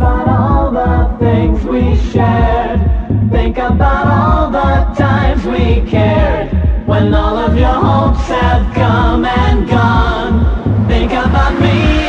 about all the things we shared. Think about all the times we cared. When all of your hopes have come and gone. Think about me.